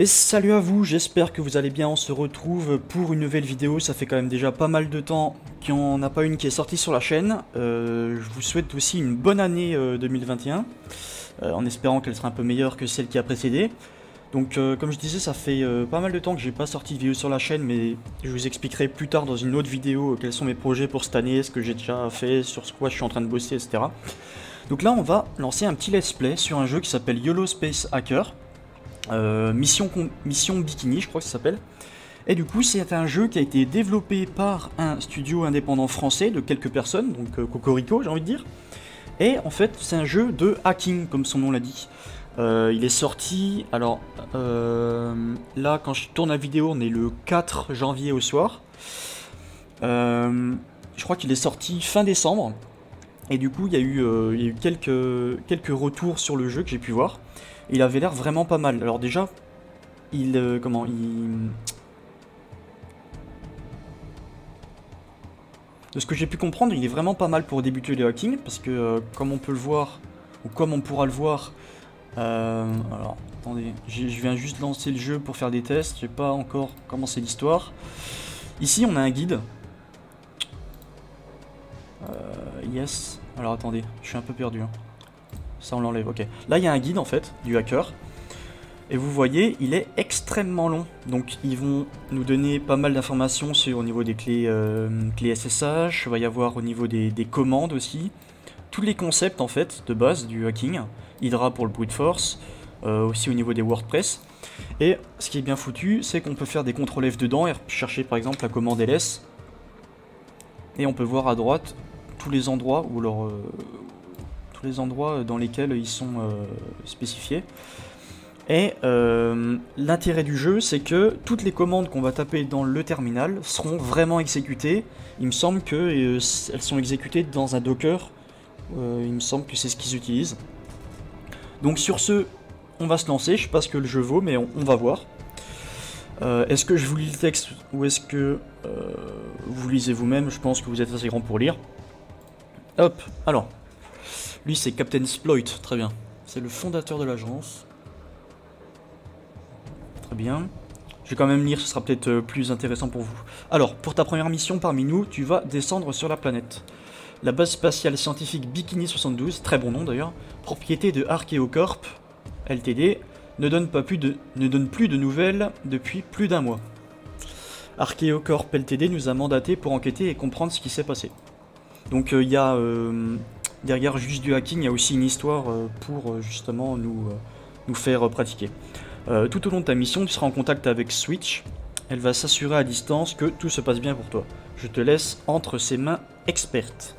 Et salut à vous, j'espère que vous allez bien, on se retrouve pour une nouvelle vidéo, ça fait quand même déjà pas mal de temps qu'il n'y en a pas une qui est sortie sur la chaîne. Euh, je vous souhaite aussi une bonne année 2021, euh, euh, en espérant qu'elle sera un peu meilleure que celle qui a précédé. Donc comme je disais, ça fait pas mal de temps que j'ai pas sorti de vidéo sur la chaîne, mais je vous expliquerai plus tard dans une autre vidéo quels sont mes projets pour cette année, ce que j'ai déjà fait, sur ce quoi je suis en train de bosser, etc. Donc là on va lancer un petit let's play sur un jeu qui s'appelle YOLO Space Hacker. Euh, mission, Bikini, je crois que ça s'appelle. Et du coup, c'est un jeu qui a été développé par un studio indépendant français de quelques personnes, donc euh, Cocorico, j'ai envie de dire. Et en fait, c'est un jeu de hacking, comme son nom l'a dit. Euh, il est sorti, alors là, quand je tourne la vidéo, on est le 4 janvier au soir. je crois qu'il est sorti fin décembre. Et du coup, il y a eu, il y a eu quelques, quelques retours sur le jeu que j'ai pu voir. Il avait l'air vraiment pas mal. Alors déjà, il... Euh, comment Il... De ce que j'ai pu comprendre, il est vraiment pas mal pour débuter le hacking, parce que euh, comme on peut le voir, ou comme on pourra le voir... Euh, alors, attendez, je viens juste lancer le jeu pour faire des tests, j'ai pas encore commencé l'histoire. Ici, on a un guide. yes. Alors attendez, je suis un peu perdu. Hein. Ça, on l'enlève, ok. Là, il y a un guide, en fait, du hacker. Et vous voyez, il est extrêmement long. Donc, ils vont nous donner pas mal d'informations sur au niveau des clés, euh, clés SSH. Il va y avoir au niveau des, commandes aussi. Tous les concepts, en fait, de base du hacking. Hydra pour le brute force. Euh, aussi au niveau des WordPress. Et ce qui est bien foutu, c'est qu'on peut faire des CTRL F dedans et chercher par exemple la commande ls. Et on peut voir à droite tous les endroits où, leur, euh, les endroits dans lesquels ils sont euh, spécifiés. Et euh, l'intérêt du jeu, c'est que toutes les commandes qu'on va taper dans le terminal seront vraiment exécutées. Il me semble qu'elles euh, sont exécutées dans un Docker. il me semble que c'est ce qu'ils utilisent. Donc sur ce, on va se lancer. Je sais pas ce que le jeu vaut, mais on, va voir. est-ce que je vous lis le texte ou est-ce que vous lisez vous-même? Je pense que vous êtes assez grand pour lire. Hop, alors, lui, c'est Captain Sploit, très bien. C'est le fondateur de l'agence. Très bien. Je vais quand même lire, ce sera peut-être euh, plus intéressant pour vous. Alors, pour ta première mission parmi nous, tu vas descendre sur la planète. La base spatiale scientifique Bikini 72, très bon nom d'ailleurs, propriété de Archeocorp LTD, ne donne, plus de nouvelles depuis plus d'un mois. Archeocorp LTD nous a mandaté pour enquêter et comprendre ce qui s'est passé. Donc euh, il y a euh, derrière juste du hacking, il y a aussi une histoire euh, pour euh, justement nous, euh, nous faire pratiquer. tout au long de ta mission, tu seras en contact avec Switch. Elle va s'assurer à distance que tout se passe bien pour toi. Je te laisse entre ses mains expertes.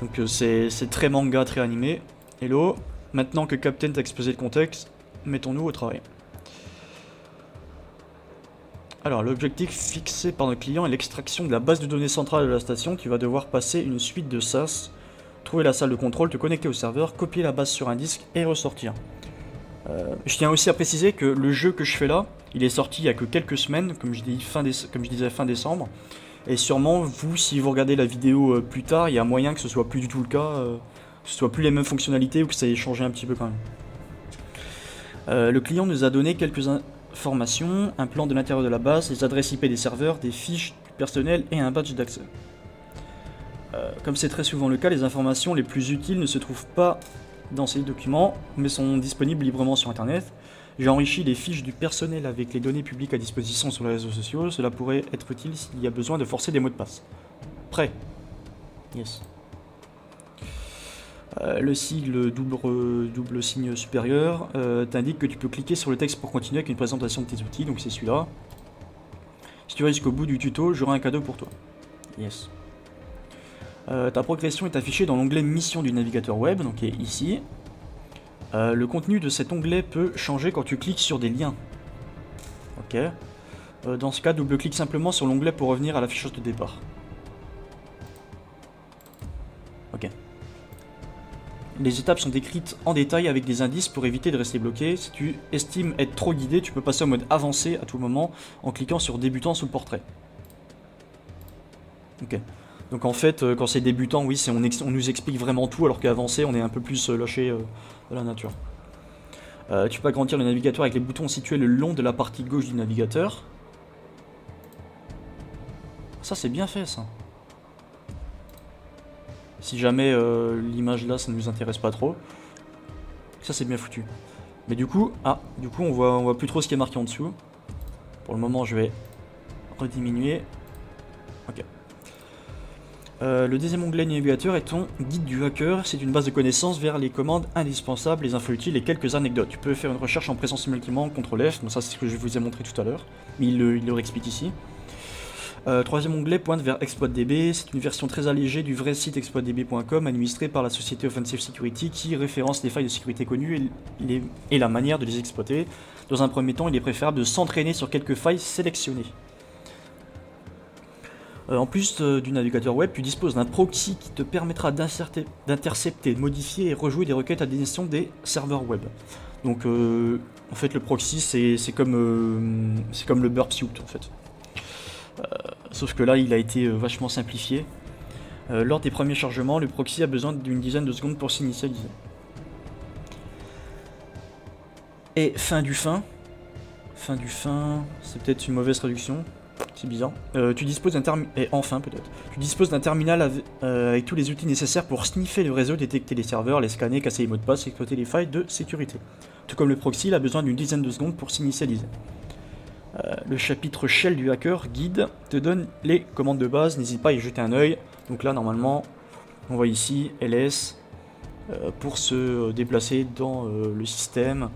Donc c'est très manga, très animé. Hello, maintenant que Captain t'a exposé le contexte, mettons-nous au travail. Alors, l'objectif fixé par notre client est l'extraction de la base de données centrale de la station. Tu vas devoir passer une suite de SAS trouver la salle de contrôle, te connecter au serveur, copier la base sur un disque et ressortir. Euh, je tiens aussi à préciser que le jeu que je fais là, il est sorti il y a que quelques semaines, comme je, disais fin décembre. Et sûrement, vous, si vous regardez la vidéo euh, plus tard, il y a moyen que ce soit plus du tout le cas, euh, que ce soit plus les mêmes fonctionnalités ou que ça ait changé un petit peu quand même. le client nous a donné quelques informations, un plan de l'intérieur de la base, les adresses IP des serveurs, des fiches du personnel et un badge d'accès. Euh, comme c'est très souvent le cas, les informations les plus utiles ne se trouvent pas dans ces documents, mais sont disponibles librement sur Internet. J'ai enrichi les fiches du personnel avec les données publiques à disposition sur les réseaux sociaux. Cela pourrait être utile s'il y a besoin de forcer des mots de passe. Prêt Yes. Euh, le sigle double, double signe supérieur euh, t'indique que tu peux cliquer sur le texte pour continuer avec une présentation de tes outils, donc c'est celui-là. Si tu vas jusqu'au bout du tuto, j'aurai un cadeau pour toi. Yes. Euh, ta progression est affichée dans l'onglet Mission du navigateur web, donc qui est ici. Euh, le contenu de cet onglet peut changer quand tu cliques sur des liens. Ok. Euh, dans ce cas, double-clique simplement sur l'onglet pour revenir à l'affichage de départ. Ok. Les étapes sont décrites en détail avec des indices pour éviter de rester bloqué. Si tu estimes être trop guidé, tu peux passer en mode avancé à tout moment en cliquant sur débutant sous le portrait. Ok. Donc en fait, euh, quand c'est débutant, oui, on, on, nous explique vraiment tout, alors qu'avancé, on est un peu plus euh, lâché euh, de la nature. Tu peux agrandir le navigateur avec les boutons situés le long de la partie gauche du navigateur. Ça c'est bien fait ça. Si jamais l'image là ça ne nous intéresse pas trop. Ça c'est bien foutu. Mais du coup, ah, du coup on voit, on voit plus trop ce qui est marqué en dessous. Pour le moment je vais rediminuer. Ok. Euh, le deuxième onglet navigateur est ton guide du hacker. C'est une base de connaissances vers les commandes indispensables, les infos utiles et quelques anecdotes. Tu peux faire une recherche en présence simultanément, CTRL F, ça c'est ce que je vous ai montré tout à l'heure, mais il le, réexplique ici. Euh, troisième onglet pointe vers ExploitDB. C'est une version très allégée du vrai site exploitdb.com administré par la société Offensive Security qui référence les failles de sécurité connues et la manière de les exploiter. Dans un premier temps, il est préférable de s'entraîner sur quelques failles sélectionnées. Euh, en plus euh, du navigateur web, tu disposes d'un proxy qui te permettra d'intercepter, modifier et rejouer des requêtes à destination des serveurs web. Donc euh, en fait le proxy c'est comme, le burp suit en fait. Sauf que là il a été vachement simplifié. Lors des premiers chargements, le proxy a besoin d'une dizaine de secondes pour s'initialiser. Et fin du fin. Fin du fin, c'est peut-être une mauvaise traduction. C'est bizarre. Euh, tu disposes d'un terminal. Et enfin, peut-être. Tu disposes d'un terminal avec, euh, avec tous les outils nécessaires pour sniffer le réseau, détecter les serveurs, les scanner, casser les mots de passe, exploiter les failles de sécurité. Tout comme le proxy, il a besoin d'une dizaine de secondes pour s'initialiser. Euh, le chapitre Shell du hacker guide te donne les commandes de base, n'hésite pas à y jeter un œil. Donc là, normalement, on voit ici ls pour se déplacer dans le système,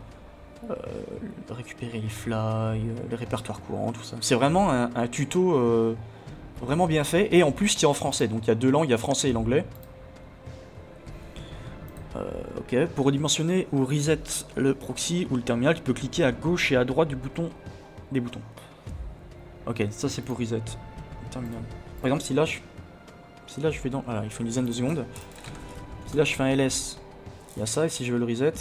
euh, récupérer les flags, euh, le répertoire courant, tout ça. C'est vraiment un, tuto euh, vraiment bien fait et en plus qui est en français. Donc il y a deux langues, il y a français et l'anglais. Euh, ok, pour redimensionner ou reset le proxy ou le terminal, tu peux cliquer à gauche et à droite du bouton des boutons. Ok, ça c'est pour reset terminal. Par exemple, si là je, si là je fais dans, il faut une dizaine de secondes. Si là je fais un ls, il y a ça et si je veux le reset,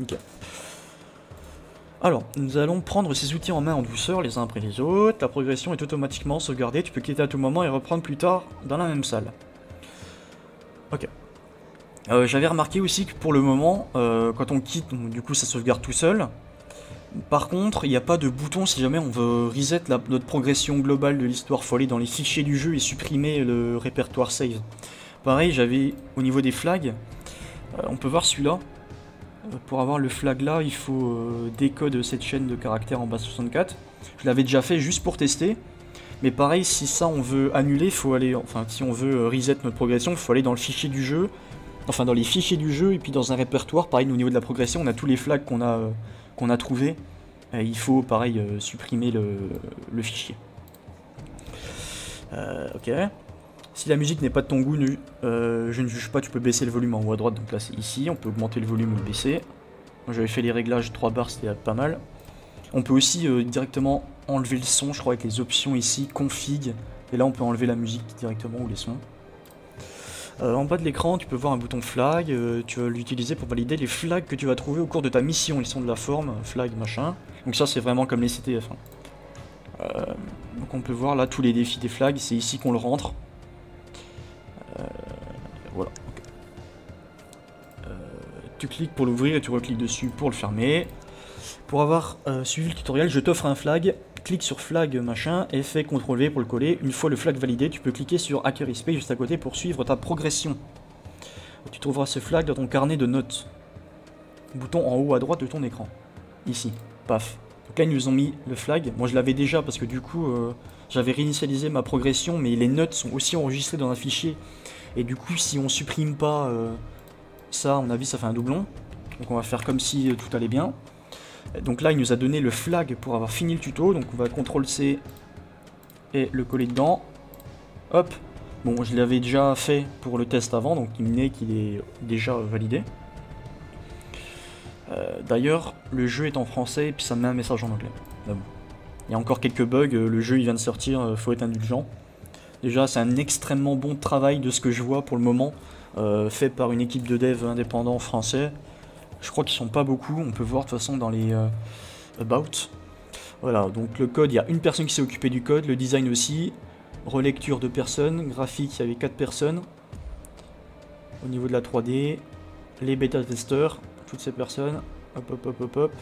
ok. Alors, nous allons prendre ces outils en main en douceur les uns après les autres. La progression est automatiquement sauvegardée. Tu peux quitter à tout moment et reprendre plus tard dans la même salle. Ok. Euh, J'avais remarqué aussi que pour le moment, euh, quand on quitte, du coup ça sauvegarde tout seul. Par contre, il n'y a pas de bouton si jamais on veut reset notre progression globale de l'histoire. Faut aller dans les fichiers du jeu et supprimer le répertoire save. Pareil, j'avais au niveau des flags, euh, on peut voir celui-là. Pour avoir le flag là, il faut euh, décode cette chaîne de caractères en base 64. Je l'avais déjà fait juste pour tester. Mais pareil, si ça on veut annuler, faut aller, enfin si on veut euh, reset notre progression, il faut aller dans le fichier du jeu, enfin dans les fichiers du jeu et puis dans un répertoire. Pareil au niveau de la progression, on a tous les flags qu'on a euh, a trouvés. Il faut pareil supprimer le, fichier. Ok. Si la musique n'est pas de ton goût, euh, je ne juge pas, tu peux baisser le volume en haut à droite, donc là c'est ici, on peut augmenter le volume ou le baisser. Moi j'avais fait les réglages 3 barres, c'était pas mal. On peut aussi euh, directement enlever le son, je crois, avec les options ici, config, et là on peut enlever la musique directement ou les sons. Euh, en bas de l'écran, tu peux voir un bouton flag, euh, tu vas l'utiliser pour valider les flags que tu vas trouver au cours de ta mission, ils sont de la forme, flag machin. Donc ça c'est vraiment comme les CTF. hein. Donc on peut voir là tous les défis des flags, c'est ici qu'on le rentre. Tu cliques pour l'ouvrir et tu recliques dessus pour le fermer. Pour avoir euh, suivi le tutoriel, je t'offre un flag. Clique sur flag machin et fais CTRL V pour le coller. Une fois le flag validé, tu peux cliquer sur Hacker juste à côté pour suivre ta progression. Tu trouveras ce flag dans ton carnet de notes. Bouton en haut à droite de ton écran. Ici. Paf. Donc là, ils nous ont mis le flag. Moi, je l'avais déjà parce que du coup, euh, j'avais réinitialisé ma progression, mais les notes sont aussi enregistrées dans un fichier. Et du coup, si on supprime pas euh, ça, à mon avis, ça fait un doublon. Donc on va faire comme si euh, tout allait bien. Donc là, il nous a donné le flag pour avoir fini le tuto. Donc on va CTRL C et le coller dedans. Hop. Bon, je l'avais déjà fait pour le test avant, donc il me qu'il est déjà validé. Euh, D'ailleurs, le jeu est en français et puis ça me met un message en anglais. Il y a encore quelques bugs, euh, le jeu il vient de sortir, faut être indulgent. Déjà, c'est un extrêmement bon travail de ce que je vois pour le moment, euh, fait par une équipe de dev indépendant français. Je crois qu'ils sont pas beaucoup, on peut voir de toute façon dans les euh, about. Voilà, donc le code, il y a une personne qui s'est occupée du code, le design aussi, relecture de personnes, graphique, il y avait 4 personnes. Au niveau de la 3D, les bêta-testeurs, toutes ces personnes. Hop, hop, hop, hop, hop.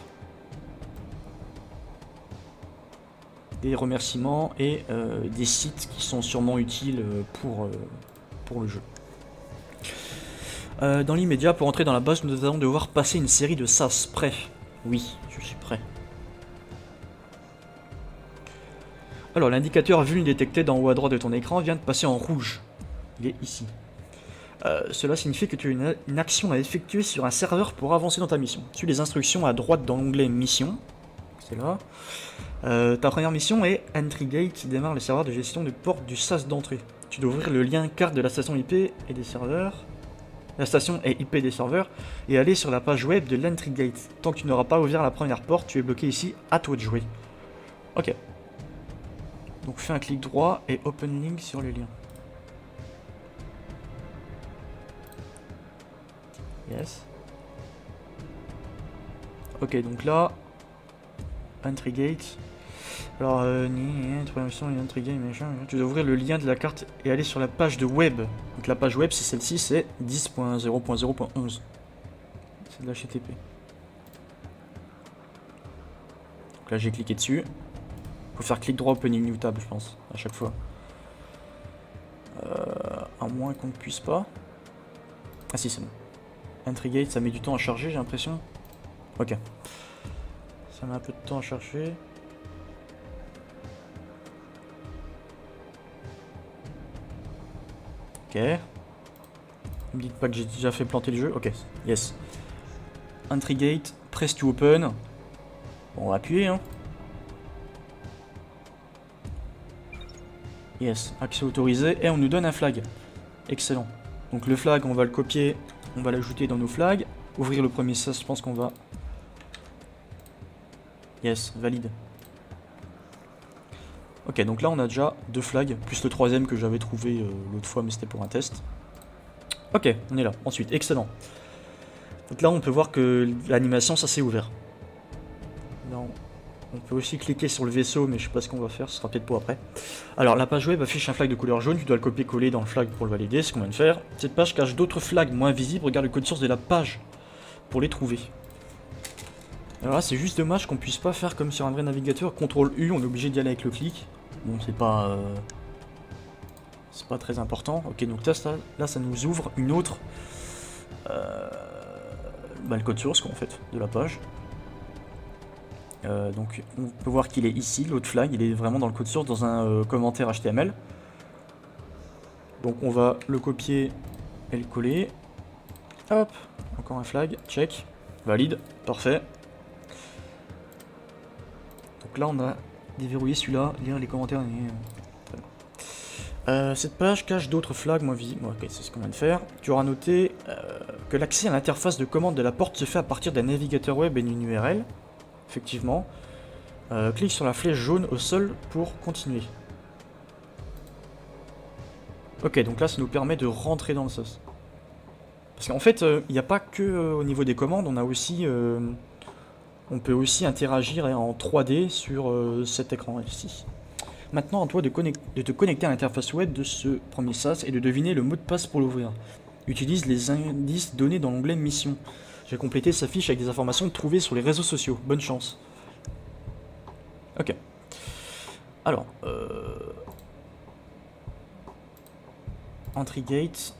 Des remerciements et euh, des sites qui sont sûrement utiles pour, pour le jeu. Dans l'immédiat, pour entrer dans la base, nous allons devoir passer une série de SAS. Prêt Oui, je suis prêt. Alors, l'indicateur vuln détecté d'en haut à droite de ton écran vient de passer en rouge. Il est ici. Euh, cela signifie que tu as une, action à effectuer sur un serveur pour avancer dans ta mission. Suis les instructions à droite dans l'onglet Mission. C'est là. Euh, ta première mission est Entry Gate qui démarre le serveur de gestion de porte du SAS d'entrée. Tu dois ouvrir le lien carte de la station IP et des serveurs. La station est IP des serveurs et aller sur la page web de l'Entry Gate. Tant que tu n'auras pas ouvert la première porte, tu es bloqué ici, à toi de jouer. Ok. Donc fais un clic droit et open link sur le lien. Yes. Ok, donc là, entry gate. Alors, euh, entry gate, machin. Tu dois ouvrir le lien de la carte et aller sur la page de web. Donc la page web, c'est celle-ci, c'est 10.0.0.11. C'est de l'HTTP. Donc là, j'ai cliqué dessus. Faut faire clic droit opening new tab, je pense, à chaque fois. Euh, à moins qu'on ne puisse pas. Ah si, c'est bon. Entry gate, ça met du temps à charger, j'ai l'impression. Ok. Ça met un peu de temps à charger. Ok. Ne me dites pas que j'ai déjà fait planter le jeu. Ok, yes. Entry gate, press to open. Bon, on va appuyer, hein. Yes, accès autorisé. Et on nous donne un flag. Excellent. Donc le flag, on va le copier on va l'ajouter dans nos flags. Ouvrir le premier sas, je pense qu'on va... Yes, valide. Ok, donc là on a déjà deux flags, plus le troisième que j'avais trouvé euh, l'autre fois, mais c'était pour un test. Ok, on est là. Ensuite, excellent. Donc là on peut voir que l'animation, ça s'est ouvert. On peut aussi cliquer sur le vaisseau, mais je sais pas ce qu'on va faire, ce sera peut-être pour après. Alors, la page web affiche un flag de couleur jaune, tu dois le copier-coller dans le flag pour le valider, ce qu'on vient de faire. Cette page cache d'autres flags moins visibles, regarde le code source de la page pour les trouver. Alors là, c'est juste dommage qu'on puisse pas faire comme sur un vrai navigateur, CTRL U, on est obligé d'y aller avec le clic. Bon, c'est pas... Euh, c'est pas très important. Ok, donc là, ça, là, ça nous ouvre une autre... Euh... Bah, le code source, quoi, en fait, de la page. Euh, donc on peut voir qu'il est ici, l'autre flag, il est vraiment dans le code source, dans un commentaire HTML. Donc on va le copier et le coller. Hop, encore un flag, check, valide, parfait. Donc là on a déverrouillé celui-là, lire les commentaires. Euh, cette page cache d'autres flags moi vie. ok, c'est ce qu'on vient de faire. Tu auras noté que l'accès à l'interface de commande de la porte se fait à partir d'un navigateur web et d'une URL effectivement. Euh, clique sur la flèche jaune au sol pour continuer. Ok, donc là, ça nous permet de rentrer dans le sauce. Parce qu'en fait, euh, il n'y a pas que euh, au niveau des commandes, on a aussi... on peut aussi interagir en 3D sur cet écran ici. Maintenant, à toi de, te connecter à l'interface web de ce premier SaaS et de deviner le mot de passe pour l'ouvrir. Utilise les indices donnés dans l'onglet Mission. J'ai complété sa fiche avec des informations trouvées sur les réseaux sociaux. Bonne chance. Ok. Alors, euh... Entry gate.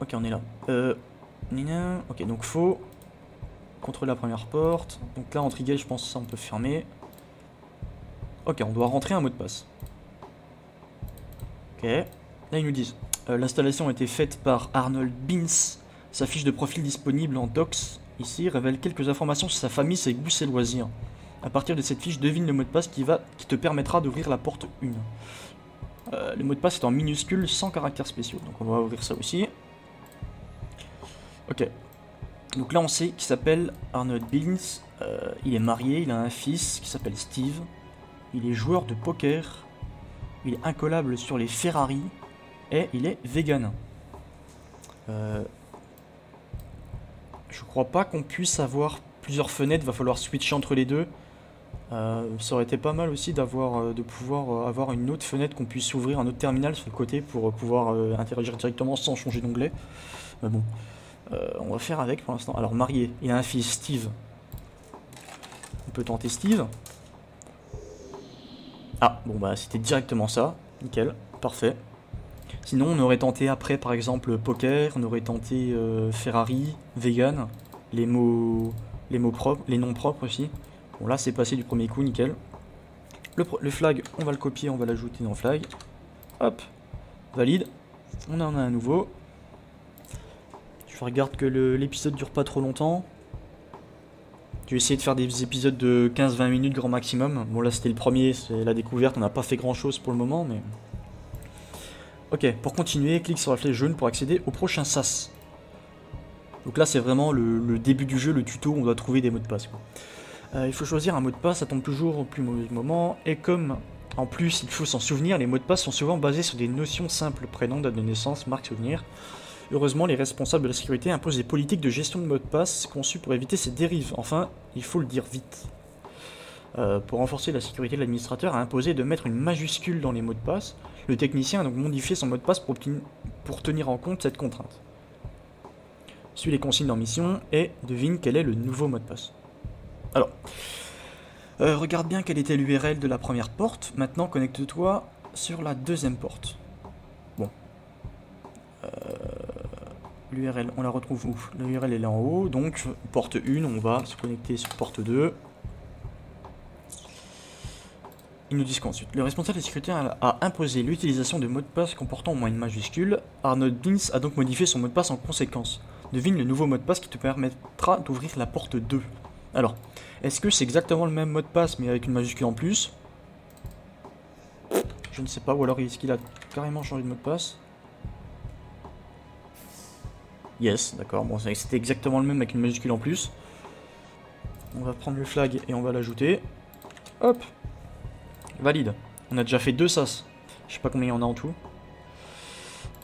Ok, on est là. Euh... Ok, donc faux. Contrôler la première porte. Donc là, entry gate, je pense que ça, on peut fermer. Ok, on doit rentrer un mot de passe. Ok. Là, ils nous disent euh, l'installation a été faite par Arnold Beans. Sa fiche de profil disponible en docs ici révèle quelques informations sur sa famille, ses goûts, ses loisirs. A partir de cette fiche, devine le mot de passe qui, va, qui te permettra d'ouvrir la porte 1. Euh, le mot de passe est en minuscule, sans caractères spéciaux. Donc on va ouvrir ça aussi. Ok. Donc là on sait qu'il s'appelle Arnold Beans. Euh, il est marié, il a un fils qui s'appelle Steve. Il est joueur de poker. Il est incollable sur les Ferrari et il est vegan. Euh, je crois pas qu'on puisse avoir plusieurs fenêtres, va falloir switcher entre les deux. Euh, ça aurait été pas mal aussi d'avoir, de pouvoir avoir une autre fenêtre qu'on puisse ouvrir, un autre terminal sur le côté pour pouvoir interagir directement sans changer d'onglet. Bon, on va faire avec pour l'instant. Alors marié, il a un fils, Steve. On peut tenter Steve. Ah, bon bah c'était directement ça. Nickel, parfait. Sinon on aurait tenté après par exemple poker, on aurait tenté Ferrari, vegan, les mots, propres, les noms propres aussi. Bon là c'est passé du premier coup, nickel. Le, flag, on va le copier, on va l'ajouter dans flag. Hop, valide. On en a un nouveau. Je regarde que l'épisode dure pas trop longtemps. Je vais essayer de faire des épisodes de 15-20 minutes grand maximum. Bon là c'était le premier, c'est la découverte, on n'a pas fait grand chose pour le moment mais... Ok, pour continuer, clique sur la flèche jaune pour accéder au prochain SAS. Donc là c'est vraiment le, début du jeu, le tuto, on doit trouver des mots de passe. Euh, il faut choisir un mot de passe, ça tombe toujours au plus mauvais moment, et comme en plus il faut s'en souvenir, les mots de passe sont souvent basés sur des notions simples, prénom, date de naissance, marque, souvenir. Heureusement, les responsables de la sécurité imposent des politiques de gestion de mots de passe conçues pour éviter ces dérives. Enfin, il faut le dire vite. Euh, pour renforcer la sécurité, l'administrateur a imposé de mettre une majuscule dans les mots de passe. Le technicien a donc modifié son mot de passe pour, tenir en compte cette contrainte. Suis les consignes en mission et devine quel est le nouveau mot de passe. Alors, euh, regarde bien quelle était l'URL de la première porte. Maintenant, connecte-toi sur la deuxième porte. Bon. Euh, L'URL, on la retrouve où? L'URL est là en haut, donc porte 1, on va se connecter sur porte 2. Ils nous disent qu'ensuite, le responsable de sécurité a imposé l'utilisation de mots de passe comportant au moins une majuscule. Arnold Bins a donc modifié son mot de passe en conséquence. Devine le nouveau mot de passe qui te permettra d'ouvrir la porte 2. Alors, est-ce que c'est exactement le même mot de passe mais avec une majuscule en plus? Je ne sais pas, ou alors est-ce qu'il a carrément changé de mot de passe? Yes, d'accord, bon c'était exactement le même avec une majuscule en plus. On va prendre le flag et on va l'ajouter. Hop Valide. On a déjà fait deux sas. Je sais pas combien il y en a en tout.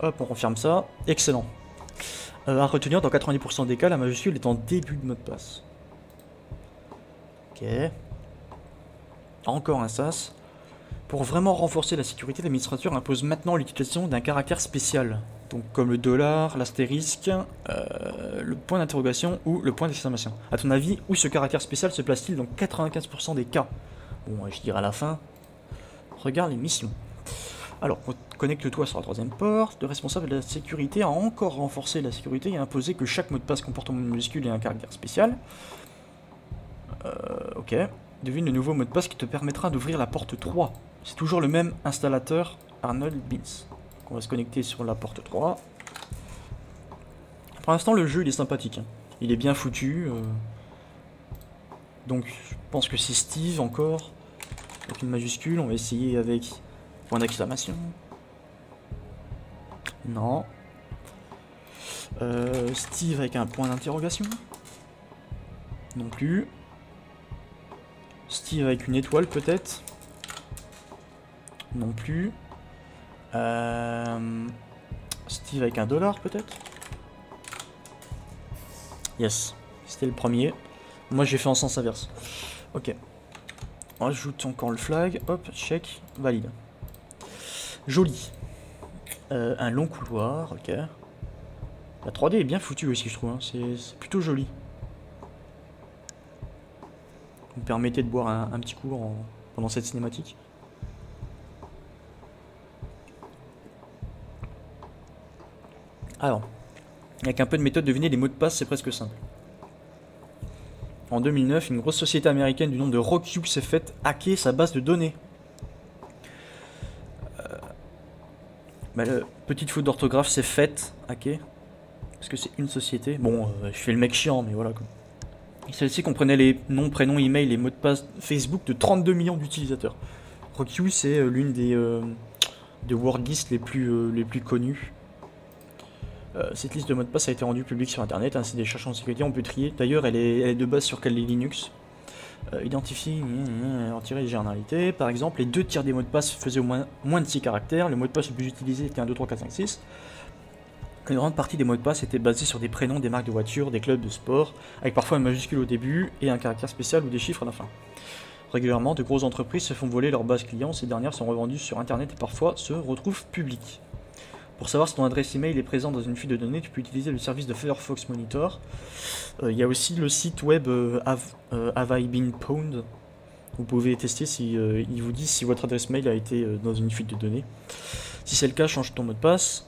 Hop, on confirme ça. Excellent. Euh, à retenir, dans 90% des cas, la majuscule est en début de mot de passe. Ok. Encore un sas. Pour vraiment renforcer la sécurité, l'administrateur impose maintenant l'utilisation d'un caractère spécial. Donc comme le dollar, l'astérisque, euh, le point d'interrogation ou le point d'exclamation. A ton avis, où ce caractère spécial se place-t-il dans 95% des cas? Bon, je dirais à la fin. Regarde les missions. Alors, connecte-toi sur la troisième porte. Le responsable de la sécurité a encore renforcé la sécurité et imposé que chaque mot de passe comportant une minuscule et un caractère spécial. Euh, ok. Devine le nouveau mot de passe qui te permettra d'ouvrir la porte 3. C'est toujours le même installateur, Arnold Beans. On va se connecter sur la porte 3. Pour l'instant, le jeu, il est sympathique. Hein. Il est bien foutu. Euh. Donc, je pense que c'est Steve encore. Avec une majuscule. On va essayer avec point d'exclamation. Non. Euh, Steve avec un point d'interrogation. Non plus. Steve avec une étoile peut-être. Non plus. Euh, Steve avec un dollar peut-être? Yes, c'était le premier. Moi j'ai fait en sens inverse. Ok. Ajoute encore le flag. Hop, check, valide. Joli. Euh, un long couloir, ok. La 3D est bien foutue aussi, je trouve. Hein. C'est plutôt joli. Vous me permettez de boire un, petit coup pendant cette cinématique? Alors, avec un peu de méthode, deviner les mots de passe, c'est presque simple. En 2009, une grosse société américaine du nom de Rockcube s'est faite hacker sa base de données. Bah, petite faute d'orthographe, c'est fait, hacker. Parce que c'est une société. Bon, euh, je fais le mec chiant, mais voilà quoi. Celle-ci comprenait les noms, prénoms, email et mots de passe Facebook de 32 millions d'utilisateurs. RockU, c'est euh, l'une des, euh, les plus, les plus connues. Cette liste de mots de passe a été rendue publique sur internet, ainsi des chercheurs en sécurité on peut trier. D'ailleurs, elle est, elle est de base sur Kali Linux. Euh, identifie, en tirer les généralités. Par exemple, les deux tiers des mots de passe faisaient au moins, moins de 6 caractères. Le mot de passe le plus utilisé était 1, 2, 3, 4, 5, 6. Une grande partie des mots de passe étaient basés sur des prénoms des marques de voitures, des clubs de sport, avec parfois une majuscule au début et un caractère spécial ou des chiffres à la fin. Régulièrement, de grosses entreprises se font voler leurs bases clients. Ces dernières sont revendues sur Internet et parfois se retrouvent publiques. Pour savoir si ton adresse email est présente dans une fuite de données, tu peux utiliser le service de Firefox Monitor. Euh, Il y a aussi le site web euh, Have, euh, Have I Been Pwned. Vous pouvez tester si euh, il vous dit si votre adresse mail a été euh, dans une fuite de données. Si c'est le cas, change ton mot de passe.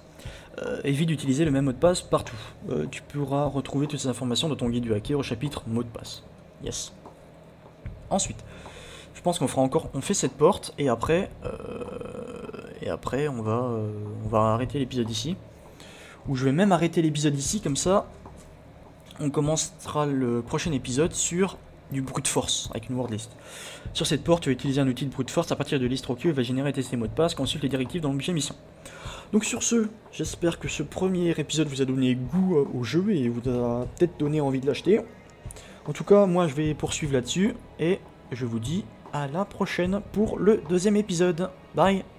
Euh, évite d'utiliser le même mot de passe partout. Euh, tu pourras retrouver toutes ces informations dans ton guide du hacker au chapitre mot de passe. Yes. Ensuite, je pense qu'on fera encore, on fait cette porte et après, euh, et après on va, euh, on va arrêter l'épisode ici. Ou je vais même arrêter l'épisode ici comme ça. On commencera le prochain épisode sur du brute force avec une word list. Sur cette porte, tu vas utiliser un outil de brute force à partir de l'ISTROQ et va générer et tester mots de passe. Consulte les directives dans l'objet mission. Donc sur ce, j'espère que ce premier épisode vous a donné goût euh, au jeu et vous a peut-être donné envie de l'acheter. En tout cas, moi je vais poursuivre là-dessus et je vous dis à la prochaine pour le deuxième épisode. Bye